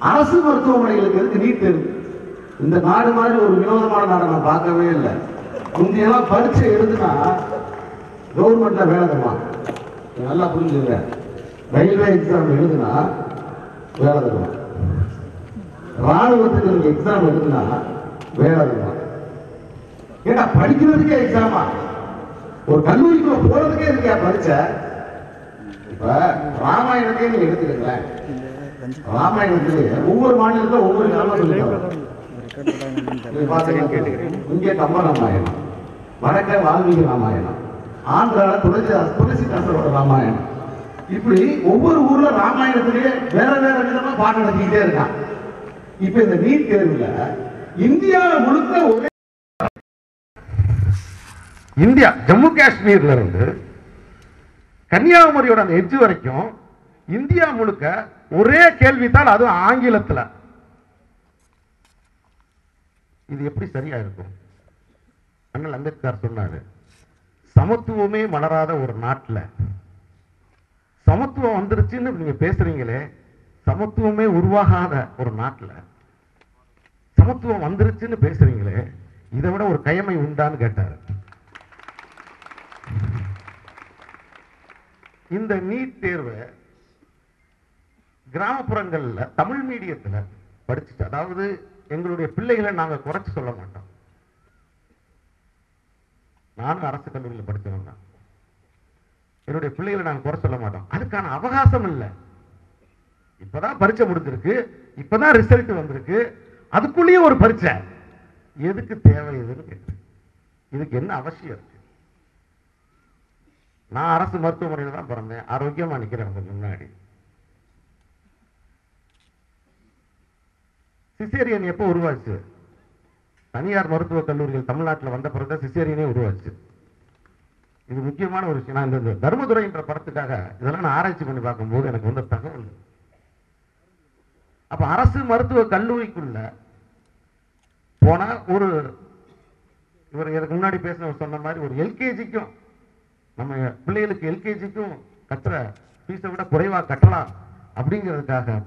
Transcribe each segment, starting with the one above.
அரசு மருத்துவமனைகளுக்கு எதுக்கு நீட் தேர்வு? இந்த நாடு மாதிரி ஒரு வினோதமான நாடை நான் பார்க்கவே இல்லை. முந்தையெல்லாம் பரீட்சை எழுதுனா கவர்மெண்ட்ல வேலை தருவான் நல்லா புரிஞ்சுங்க ரயில்வே எக்ஸாம் எழுதுனா வேலை தருவான் ராணுவத்துக்கு எக்ஸாம் எழுதுனா வேலை தருவான் ஏன்னா படிக்கிறதுக்கே எக்ஸாமா ஒரு கல்லூரிக்குள்ள போறதுக்கே இருக்கியா பரீட்சை இப்ப ராமாயணத்தையே நீங்க எடுத்துக்கங்களேன். ராமாயணத்திலேயே ஒவ்வொரு மாநிலத்துல ஒவ்வொரு இங்கே கம்ப ராமாயணம் வடக்க வால்மீகி ராமாயணம் ஆந்திரால துளசி துளசிதாசரோட ராமாயணம். இப்படி ஒவ்வொரு ஊர்ல ராமாயணத்திலேயே வேற வேற விதமா பாடம் நடத்திக்கிட்டே இருக்கான். இப்ப இந்த நீட் தேர்வுல இந்தியா முழுக்க ஒரே இந்தியா ஜம்மு காஷ்மீர்ல இருந்து கன்னியாகுமரியோட அந்த எட்ஜ் வரைக்கும் இந்தியா முழுக்க ஒரே கேள்வித்தான் அதுவும் ஆங்கிலத்துல. இது எப்படி சரியா இருக்கும் அண்ணல் அம்பேத்கர் சொன்னாரு சமத்துவமே மலராத ஒரு நாட்டுல. சமத்துவம் வந்துருச்சுன்னு நீங்க பேசுறீங்களே சமத்துவமே உருவாகாத ஒரு நாட்டில். சமத்துவம் வந்துருச்சுன்னு பேசுறீங்களே இதை விட ஒரு கயமை உண்டான்னு கேட்டாரு. இந்த நீட் தேர்வை கிராமப்புறங்கள்ல தமிழ் மீடியத்துல படிச்சுட்டு அதாவது எங்களுடைய பிள்ளைகளை நாங்க குறைச்சு சொல்ல மாட்டோம். நானும் அரசு கல்லூரியில் படிச்சவன் என்னுடைய பிள்ளைகளை நாங்க குறை சொல்ல மாட்டோம். அதுக்கான அவகாசம் இல்லை. இப்பதான் பரீட்சை முடிஞ்சிருக்கு. இப்பதான் ரிசல்ட் வந்திருக்கு. அதுக்குள்ளேயே ஒரு பரீட்சை. எதுக்கு தேவை இதுன்னு கேட்டேன். இதுக்கு என்ன அவசியம் இருக்கு? நான் அரசு மருத்துவமனையில் தான் பிறந்தேன். ஆரோக்கியமா நிக்கிறேன். முன்னாடி. சிசேரியன் எப்போ உருவாச்சு? தனியார் மருத்துவக் கல்லூரிகள் தமிழ்நாட்டில் வந்த பிறகு தான் சிசேரியனே உருவாச்சு. இது முக்கியமான ஒரு விஷயம். நான் இந்த- தர்மதுரை என்ற படத்துக்காக இதெல்லாம் நான் ஆராய்ச்சி பண்ணி பார்க்கும்போது எனக்கு வந்த தகவல். அப்போ அரசு மருத்துவக் கல்லூரிக்குள்ள போனால் ஒரு இவர் இதுக்கு முன்னாடி பேசினவர் சொன்ன மாதிரி ஒரு எல்கேஜிக்கும் நம்ம பிள்ளைகளுக்கு எல்கேஜிக்கும் கட்டுற ஃபீஸை விட குறைவா கட்டலாம் அப்படிங்கிறதுக்காக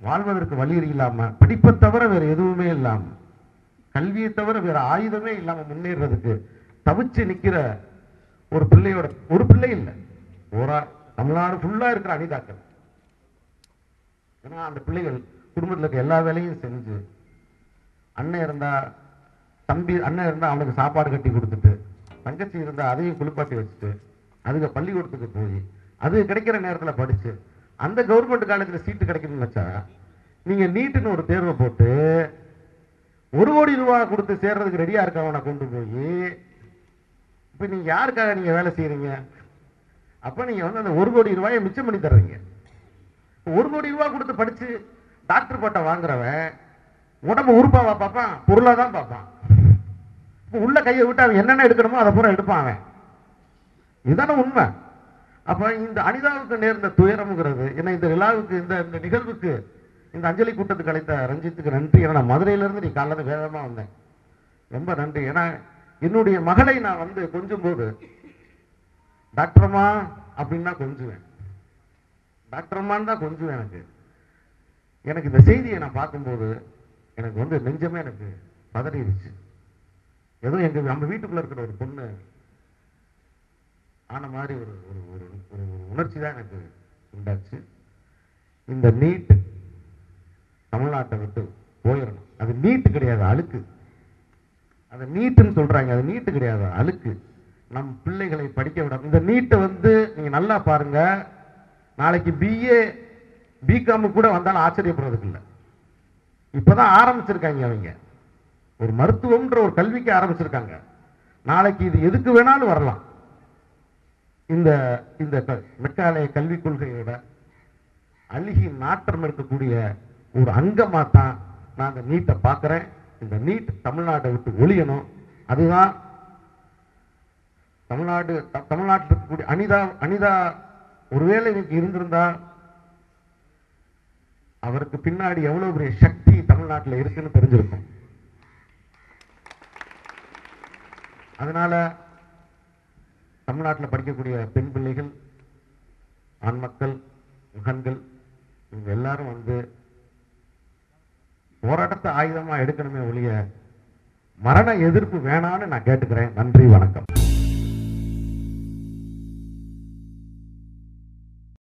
வாழ்வதற்கு வழி இல்லாம படிப்பை தவிர வேற எதுவுமே இல்லாம கல்வியை தவிர வேற ஆயுதமே இல்லாம முன்னேறதுக்கு தவிச்சு நிக்கிற ஒரு பிள்ளையோட ஒரு பிள்ளை இல்லை. ஓரா தமிழ்நாடு ஃபுல்லா இருக்கிற அனிதாக்கள். ஏன்னா அந்த பிள்ளைகள் குடும்பத்துல இருக்க எல்லா வேலையும் செஞ்சு அண்ணன் இருந்தா தம்பி அண்ணன் இருந்தா அவனுக்கு சாப்பாடு கட்டி கொடுத்துட்டு தங்கச்சி இருந்தா அதையும் குளிப்பாட்டி வச்சுட்டு அதுக்கு பள்ளிக்கூடத்துக்கு போய் அது கிடைக்கிற நேரத்துல படிச்சு அந்த கவர்மெண்ட் காலேஜில் சீட்டு கிடைக்கணும்னு வச்சா நீங்கள் நீட்டுன்னு ஒரு தேர்வை போட்டு ஒரு கோடி ரூபா கொடுத்து சேர்றதுக்கு ரெடியா இருக்கவனை கொண்டு போய் இப்போ நீங்கள் யாருக்காக நீங்கள் வேலை செய்கிறீங்க அப்போ நீங்கள் வந்து அந்த ஒரு கோடி ரூபாயை மிச்சம் பண்ணி தர்றீங்க. ஒரு கோடி ரூபா கொடுத்து படித்து டாக்டர் பட்டம் வாங்குறவன் உடம்பு உறுப்பாவா பார்ப்பான் பொருளாக தான் பார்ப்பான். இப்போ உள்ள கையை விட்டு அவன் என்னென்ன எடுக்கணுமோ அதை பூரா எடுப்பான் அவன். இதுதானே உண்மை. அப்ப இந்த அனிதாவுக்கு நேர்ந்த துயரம்ங்கிறது ஏன்னா இந்த விழாவுக்கு இந்த இந்த நிகழ்வுக்கு இந்த அஞ்சலி கூட்டத்துக்கு அழைத்த ரஞ்சித்துக்கு நன்றி. ஏன்னா நான் மதுரையில இருந்து நீ காலத்து வேகமா வந்தேன். ரொம்ப நன்றி. ஏன்னா என்னுடைய மகளை நான் வந்து கொஞ்சும் போது டாக்டர்மா அப்படின்னா கொஞ்சுவேன். டாக்டர்மான்னு தான் கொஞ்சுவேன் எனக்கு. எனக்கு இந்த செய்தியை நான் பார்க்கும்போது எனக்கு வந்து நெஞ்சமே எனக்கு பதறிடுச்சு. எதுவும் எங்க நம்ம வீட்டுக்குள்ள இருக்கிற ஒரு பொண்ணு ஆன மாதிரி ஒரு ஒரு ஒரு ஒரு ஒரு உணர்ச்சி தான் எனக்கு உண்டாச்சு. இந்த நீட்டு தமிழ்நாட்டை விட்டு போயிடணும் அது நீட்டு கிடையாது அழுக்கு. அது நீட்டுன்னு சொல்கிறாங்க அது நீட்டு கிடையாது அழுக்கு. நம் பிள்ளைகளை படிக்க விடாம இந்த நீட்டை வந்து நீங்கள் நல்லா பாருங்க. நாளைக்கு பிஏ பிகாம் கூட வந்தாலும் ஆச்சரியப்படுறதுக்கு இல்லை. இப்போ தான் ஆரம்பிச்சிருக்காங்க அவங்க. ஒரு மருத்துவம்ன்ற ஒரு கல்விக்கு ஆரம்பிச்சிருக்காங்க. நாளைக்கு இது எதுக்கு வேணாலும் வரலாம். இந்த இந்த மெக்காலய கல்விக் கொள்கையோட அழுகி நாற்றம் இருக்கக்கூடிய ஒரு அங்கமா தான் நான் நீட்டை பார்க்குறேன். இந்த நீட் தமிழ்நாட்டை விட்டு ஒழியணும். அதுதான் தமிழ்நாடு தமிழ்நாட்டில் இருக்கக்கூடிய அனிதா அனிதா ஒருவேளை இன்னைக்கு இருந்திருந்தா அவருக்கு பின்னாடி எவ்வளவு பெரிய சக்தி தமிழ்நாட்டில் இருக்குன்னு தெரிஞ்சிருக்கும். அதனால தமிழ்நாட்டில் படிக்கக்கூடிய பெண் பிள்ளைகள் ஆண் மக்கள் மகன்கள் இவங்க எல்லாரும் வந்து போராட்டத்தை ஆயுதமா எடுக்கணுமே ஒழிய மரண எதிர்ப்பு வேணான்னு நான் கேட்டுக்கிறேன். நன்றி வணக்கம்.